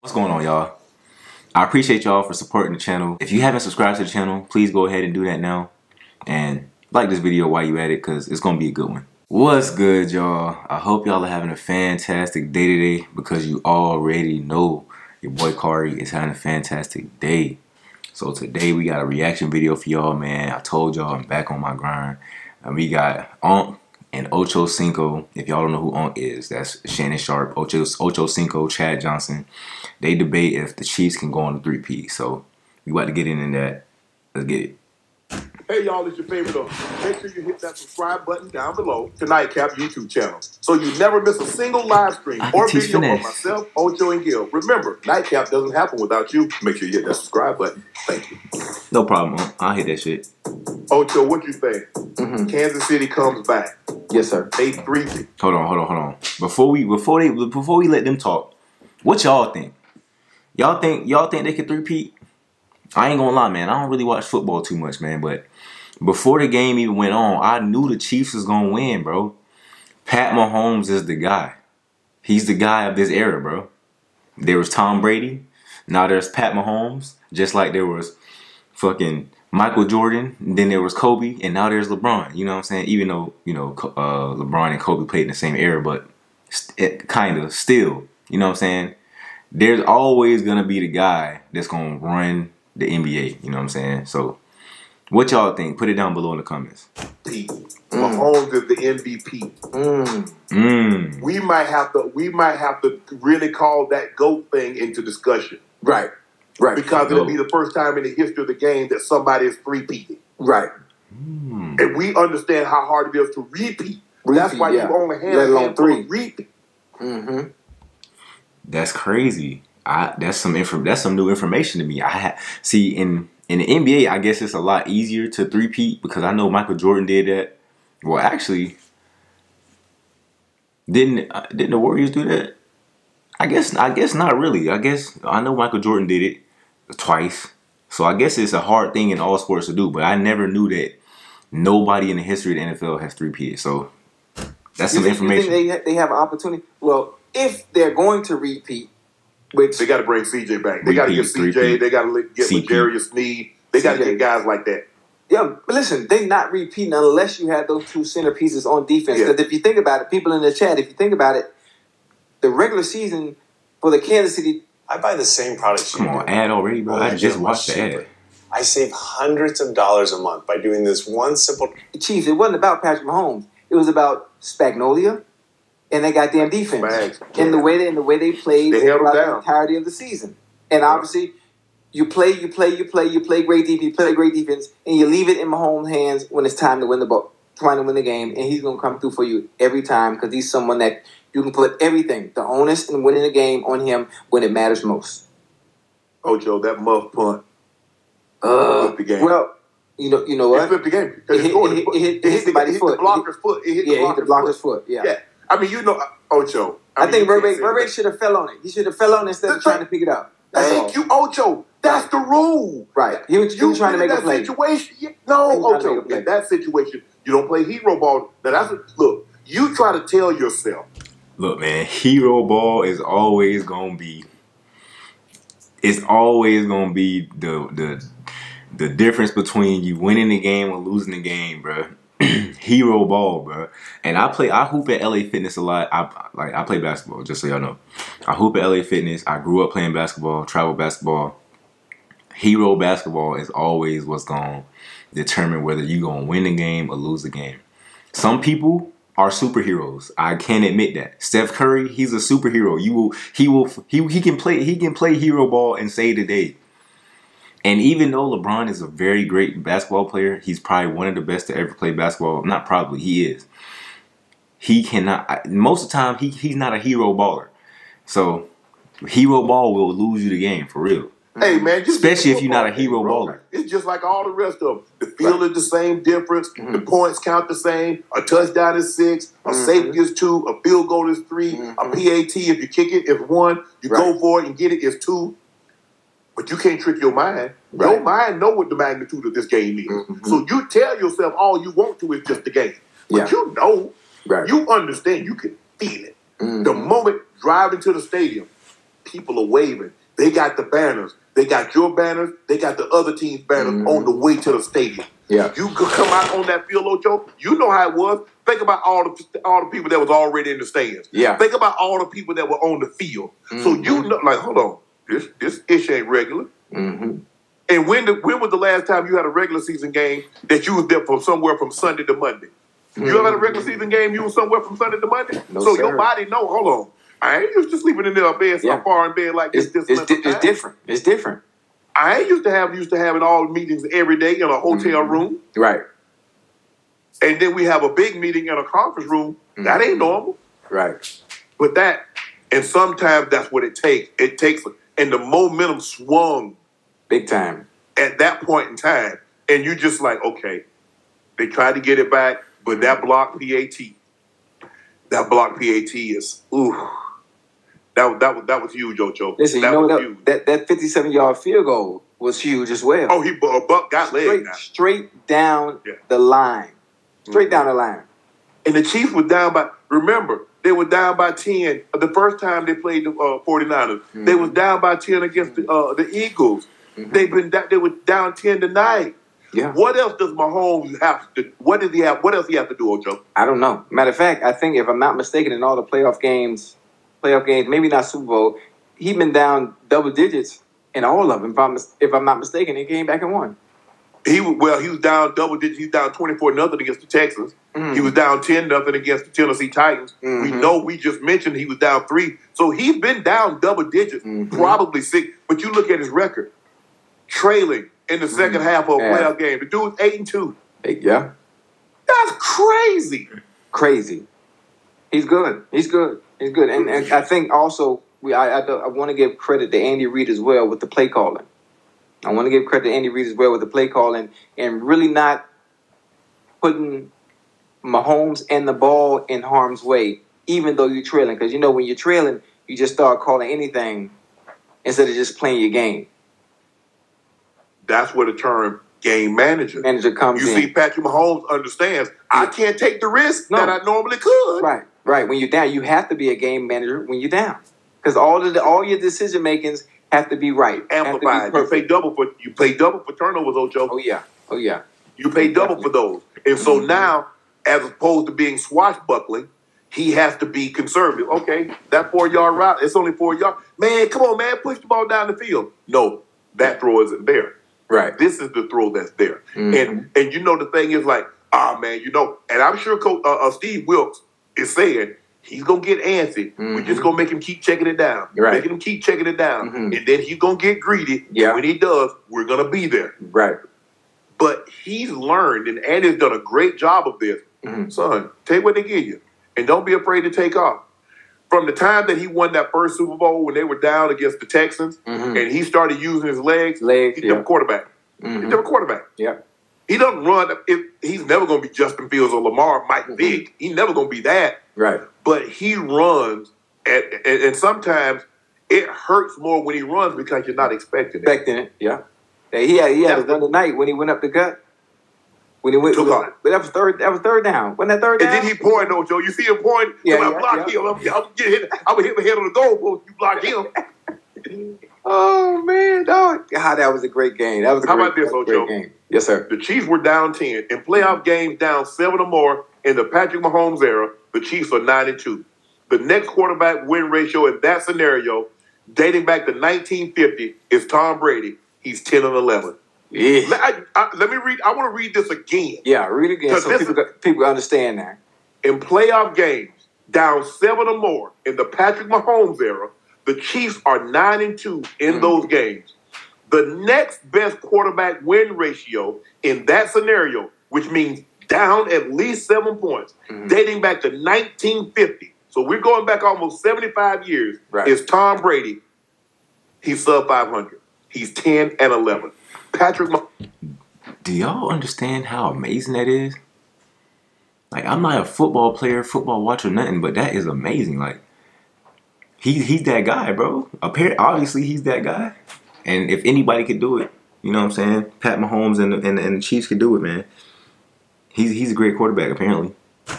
What's going on, y'all? I appreciate y'all for supporting the channel. If you haven't subscribed to the channel, please go ahead and do that now. And like this video while you at it, because it's going to be a good one. What's good, y'all? I hope y'all are having a fantastic day today because you already know your boy Karai is having a fantastic day. So today we got a reaction video for y'all, man. I told y'all I'm back on my grind. And we got Unc and Ocho Cinco. If y'all don't know who Unc is, that's Shannon Sharpe, Ocho, Ocho Cinco, Chad Johnson. They debate if the Chiefs can go on the 3-peat. So we about to get into that. Let's get it. Hey y'all, it's your favorite. Uh, make sure you hit that subscribe button down below to Nightcap YouTube channel so you never miss a single live stream or video finesse. from myself, Ocho, and Gil. Remember, Nightcap doesn't happen without you. Make sure you hit that subscribe button. Thank you. No problem, I'll hit that shit. Ocho, what you think? Mm-hmm. Kansas City comes back. Yes, sir. They three. Hold on, hold on, hold on. Before we before they before we let them talk, what y'all think? Y'all think y'all think they could three-peat? I ain't gonna lie, man. I don't really watch football too much, man. But before the game even went on, I knew the Chiefs was gonna win, bro. Pat Mahomes is the guy. He's the guy of this era, bro. There was Tom Brady. Now there's Pat Mahomes. Just like there was fucking Michael Jordan. Then there was Kobe, and now there's LeBron. You know what I'm saying? Even though you know uh, LeBron and Kobe played in the same era, but st- it kind of still. You know what I'm saying? There's always gonna be the guy that's gonna run the NBA. You know what I'm saying? So, what y'all think? Put it down below in the comments. Pete. Mahomes is the MVP. Mm. Mmm. We might have to. We might have to really call that goat thing into discussion Right. Right. because it'll be the first time in the history of the game that somebody is three-peated. right. Mm. and we understand how hard it is to repeat. That's why yeah. you only have Let a alone three. of repeat. Mm-hmm. That's crazy. I that's some info. That's some new information to me. I ha- see in in the NBA. I guess it's a lot easier to three-peat because I know Michael Jordan did that. Well, actually, didn't uh, didn't the Warriors do that? I guess I guess not really. I guess I know Michael Jordan did it twice. So I guess it's a hard thing in all sports to do. But I never knew that nobody in the history of the NFL has three-peated. So that's some you think, you information. think they, they have an opportunity? Well, if they're going to repeat, which They got to bring CJ back. They got to get Repeat, CJ. repeat. They got to get CP. L'Jarius Sneed. They got to get guys like that. yeah, but listen, they not repeating unless you have those two centerpieces on defense. Yeah. Because if you think about it, people in the chat, if you think about it, the regular season for the Kansas City, I buy the same products you Come on, do. ad already, bro. Well, I they're just much watched the ad. I save hundreds of dollars a month by doing this one simple. Chiefs, it wasn't about Patrick Mahomes. It was about Spagnuolo and their goddamn defense. Spags. and the way they and the way they played They held them throughout the entirety of the season. And obviously, you play, you play, you play, you play great defense, you play great defense, and you leave it in Mahomes' hands when it's time to win the ball, trying to win the game, and he's gonna come through for you every time because he's someone that you can put everything, the onus and winning the game, on him when it matters most. Ocho, that muff punt. Uh, the game. well, you know, you know It what? flipped the game. It hit- it hit- it hit- it hit the- somebody's hit foot. the blocker's foot. It hit Yeah, the he hit the blocker's blocker's foot. foot. Yeah. Yeah. I mean, you know, Ocho. I, mean, think Burbank, Burbank should have fell on it. He should have fell on it instead of trying right. to pick it up. That's all. You, Ocho. That's the rule. Right. He was, he was trying to make a that play. Situation, no, Ocho. play. In that situation, you don't play hero ball. Now that's a, look. You try to tell yourself, Look, man, hero ball is always gonna be. It's always gonna be the the the difference between you winning the game or losing the game, bro. hero ball, bro. And I play, I hoop at LA Fitness a lot. I like, I play basketball, just so y'all know. I hoop at LA Fitness. I grew up playing basketball, travel basketball. Hero basketball is always what's gonna determine whether you're gonna win the game or lose the game. Some people are superheroes. I can't admit that. Steph Curry, he's a superhero. You will he will he he can play he can play hero ball and save the day. And even though LeBron is a very great basketball player, he's probably one of the best to ever play basketball. Not probably, he is. He cannot most of the time he he's not a hero baller. So hero ball will lose you the game for real. Hey man, just Especially if you're not a hero baller. It's just like all the rest of them. The field is the same difference. The points count the same. A touchdown is six. A Mhm. safety is two. A field goal is 3 Mhm. A PAT, if you kick it, is one. You Right. go for it and get it, is two. But you can't trick your mind. Your mind know what the magnitude of this game is. Mhm. So you tell yourself all you want to is just the game. But Yeah. you know, Right. you understand, you can feel it. The moment driving to the stadium, people are waving. They got the banners. They got your banners. They got the other team's banners Mhm. on the way to the stadium. Yeah. You could come out on that field, Ocho. You know how it was. Think about all the all the people that was already in the stands. Yeah. Think about all the people that were on the field. So Mhm. you know, like, hold on, this this ish ain't regular. hmm And when the, when was the last time you had a regular season game that you was there from somewhere from Sunday to Monday? You ever had a regular season game you was somewhere from Sunday to Monday? No, so sir. your body know. Hold on, I ain't used to sleeping in a bed so Yeah. far in bed like this. It's, this it's, di- it's different. It's different. I ain't used to have used to having all meetings every day in a hotel Mhm. room, Right. and then we have a big meeting in a conference room. That ain't normal. Right. But that, and sometimes that's what it takes. It takes, and the momentum swung Big time. at that point in time, and you just like, okay, they tried to get it back, but that block PAT, that block PAT is ooh, that that was that was huge, Ocho. Listen, that you know was that, huge. that that 57 yard field goal was huge as well. Oh, he uh, Buck got leg straight, now, straight down Yeah. the line. Straight Mhm. down the line. and the Chiefs were down by. Remember, they were down by ten the first time they played the uh, 49ers. They Mhm. was down by ten against the uh, the Eagles. Mhm. They've been da- they were down ten tonight. Yeah. What else does Mahomes have to? What does he have? What else he have to do, Ocho? I don't know. Matter of fact, I think if I'm not mistaken, in all the playoff games, playoff games, maybe not Super Bowl, he been down double digits in all of them. If I'm if I'm not mistaken, he came back and won. He well, he was down double digits. He's down twenty four nothing against the Texans. Mm. He was down ten nothing against the Tennessee Titans. We Mhm. know we just mentioned he was down three, so he's been down double digits, Mhm. probably six. But you look at his record, trailing in the 2nd half of a Mm-hmm. Yeah. playoff game. The dude's eight and two. Yeah, That's crazy. crazy. He's good. He's good. He's good. And, and I think also we I I, I want to give credit to Andy Reid as well with the play calling. I want to give credit to Andy Reid as well with the play calling and really not putting Mahomes and the ball in harm's way, even though you're trailing. Because you know when you're trailing, you just start calling anything instead of just playing your game. That's where the term game manager. Manager comes You in. see, Patrick Mahomes understands. I can't take the risk No. that I normally could. Right, right. When you're down, you have to be a game manager when you're down, because all of the, all your decision makings have to be right, have to be Amplified. You perfect. pay double for you pay double for turnovers, Ocho. Oh yeah, oh yeah. You pay double for those. And so Mhm. now, as opposed to being swashbuckling, he has to be conservative. Okay, that four yard route, it's only four yards. Man, come on, man, push the ball down the field. No, that throw isn't there. Right. This is the throw that's there. Mhm. And and you know the thing is like, ah man, you know, and I'm sure Coach uh, uh, Steve Wilks is saying he's gonna get antsy. We're just gonna make him keep checking it down. Right. Making him keep checking it down. Mhm. And then he's gonna get greedy. Yeah. And when he does, we're gonna be there. Right. But he's learned, and Andy's done a great job of this. Mhm. Son, take what they give you, and don't be afraid to take off. From the time that he won that first Super Bowl when they were down against the Texans, Mhm. and he started using his legs, Legs, he's yeah. never quarterback. He's Mhm. never quarterback. Yeah. He doesn't run. If he's never going to be Justin Fields or Lamar, Mike Mhm. Vick. He's never going to be that. Right. But he runs, and, and, and sometimes it hurts more when he runs because you're not expecting it. Expecting it. Yeah. Yeah, he had he had That's to run when he went up the gut. When he went, Took off. but that was third. That was third down. Wasn't that third down? And then he point though, Joe. You see him point? Yeah, Yeah, yeah, block yeah. him. I'm, I'm get hit. I would hit the head on the goalpost. You block him. God, that was a great game. That was a How great, about this, Ocho? game. Yes, sir. The Chiefs were down ten in playoff games, down seven or more in the Patrick Mahomes era. The Chiefs are nine and two. The next quarterback win ratio in that scenario, dating back to 1950, is Tom Brady. He's ten and eleven. Yeah. Let, I, I, let me read. I want to read this again. Yeah, read again so people, got- people understand that. in playoff games, down seven or more in the Patrick Mahomes era, the Chiefs are nine and two in Mhm. those games. The next best quarterback win ratio in that scenario, which means down at least seven points, Mhm. dating back to 1950. So we're going back almost 75 years. Right. Is Tom Brady? He's sub 500. He's 10 and 11. Patrick Mah- Do y'all understand how amazing that is? Like I'm not a football player, football watcher, nothing, but that is amazing. Like he he's that guy, bro. Apparently, obviously he's that guy. And if anybody could do it, you know what I'm saying? Pat Mahomes and the, and, the- and the Chiefs could do it, man. He's he's a great quarterback, apparently.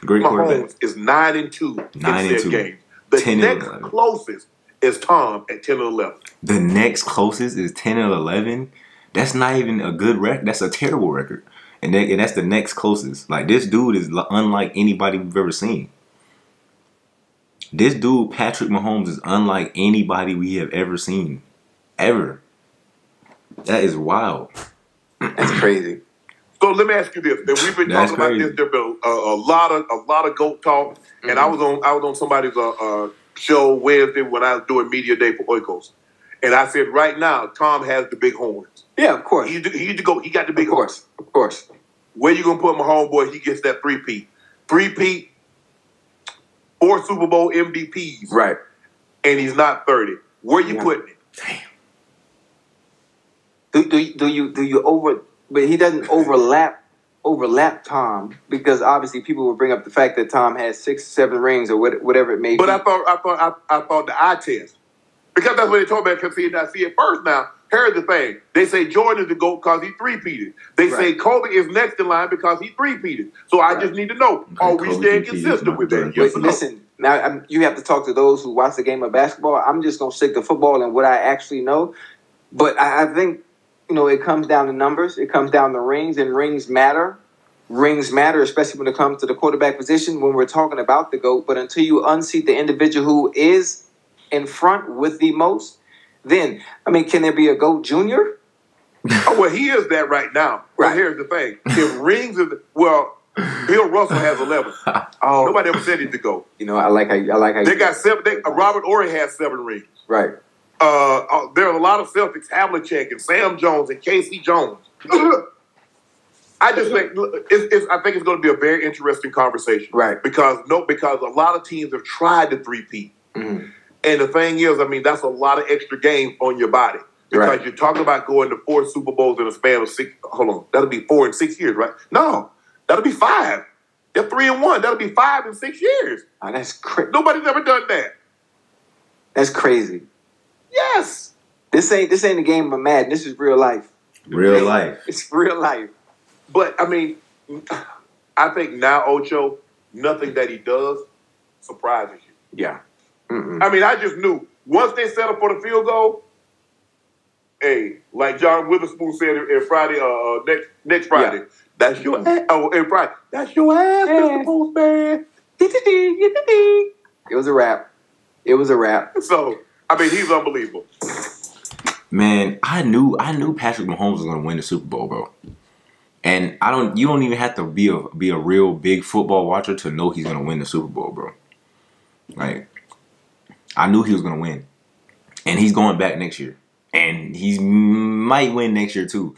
Great quarterback. Mahomes is nine and two Nine in and two. games. The 10 next 11. closest is Tom at 10 and 11. The next closest is ten and eleven. That's not even a good record. That's a terrible record. And, that, and that's the next closest. Like this dude is unlike anybody we've ever seen. This dude, Patrick Mahomes, is unlike anybody we have ever seen, ever. That is wild. That's crazy. So let me ask you this: and we've been That's talking about this. There's been a, a lot of a lot of goat talk, and I was on I was on somebody's uh, uh, show Wednesday when I was doing media day for Oikos, and I said right now Tom has the big horns. Yeah, of course. He he need to go. He got the big Of horns. Of course. Where you gonna put my homeboy? He gets that three-peat, three P, four Super Bowl MVPs, Right. and he's not thirty. Where you Yeah. putting it? Do, do, you- do you do you over but he doesn't overlap overlap Tom because obviously people will bring up the fact that Tom has six, seven rings or what, whatever it may But be. But I thought I thought I, I thought the eye test because that's what they told me. Because see, I see it first now. Here's the thing: they say Jordan is the goat because he three peated. They say Kobe is next in line because he three peated. So I just need to know: Are we staying consistent with that? Jordan. Yes But or no? listen, now I'm, you have to talk to those who watch the game of basketball. I'm just gonna stick to football and what I actually know. But I, I think you know it comes down to numbers. It comes down to rings, and rings matter. Rings matter, especially when it comes to the quarterback position. When we're talking about the goat, but until you unseat the individual who is in front with the most, then I mean, can there be a goat junior? Oh well, he is that right now. But Right. here's the thing: if rings is well, Bill Russell has eleven. Oh, Nobody ever said he's the goat. you know, I like how I like how They you, got seven. They, uh, Robert Horry has seven rings. right. Uh, uh, there are a lot of Celtics, Havlicek and Sam Jones and K.C. Jones. I just think it's, it's, I think it's going to be a very interesting conversation, Right. Because no, because a lot of teams have tried the three-peat, Mhm. and the thing is, I mean, that's a lot of extra games on your body because Right. you're talking about going to four Super Bowls in a span of six. Hold on, that'll be four in six years, right? No, that'll be five. They're three and one. That'll be five in six years. Oh, that's cra- Nobody's ever done that. that's crazy. Yes. This ain't this ain't a game of Madden. This is real life. Real life. It's real life. But I mean, I think now Ocho, nothing that he does surprises you. Yeah. Mm-mm. I mean, I just knew once they settle for the field goal. Hey, like John Witherspoon said in Friday, uh, uh, next next Friday, Yeah. that's your ass. Oh, in Friday, that's your ass, Yeah. Mr. Postman. It was a wrap. It was a wrap. So, I mean, he's unbelievable. Man, I knew I knew Patrick Mahomes was gonna win the Super Bowl, bro. And I don't you don't even have to be a be a real big football watcher to know he's gonna win the Super Bowl, bro. Like I knew he was gonna win. And he's going back next year. And he might win next year too.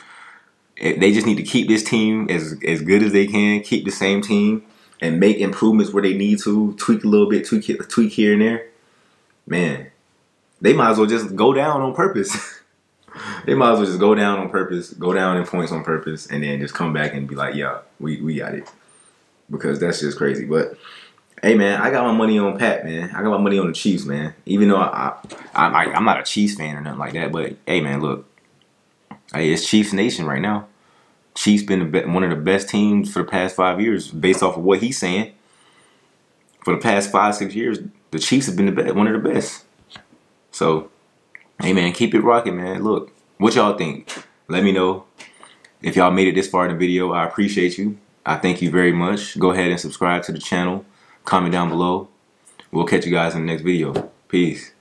Eh, They just need to keep this team as as good as they can, keep the same team, and make improvements where they need to, tweak a little bit, tweak tweak here and there. Man, they might as well just go down on purpose. they might as well just go down on purpose, go down in points on purpose, and then just come back and be like, yeah, we, we got it. Because that's just crazy. But hey man, I got my money on Pat, man. I got my money on the Chiefs, man. Even though I, I, I I'm not a Chiefs fan or nothing like that, but hey man, look, hey, it's Chiefs Nation right now. Chiefs been be- one of the best teams for the past five years, based off of what he's saying. For the past five six years, the Chiefs have been the be- one of the best. So, hey man, keep it rocking, man. Look, what y'all think? Let me know. If y'all made it this far in the video, I appreciate you. I thank you very much. Go ahead and subscribe to the channel. Comment down below. We'll catch you guys in the next video. Peace.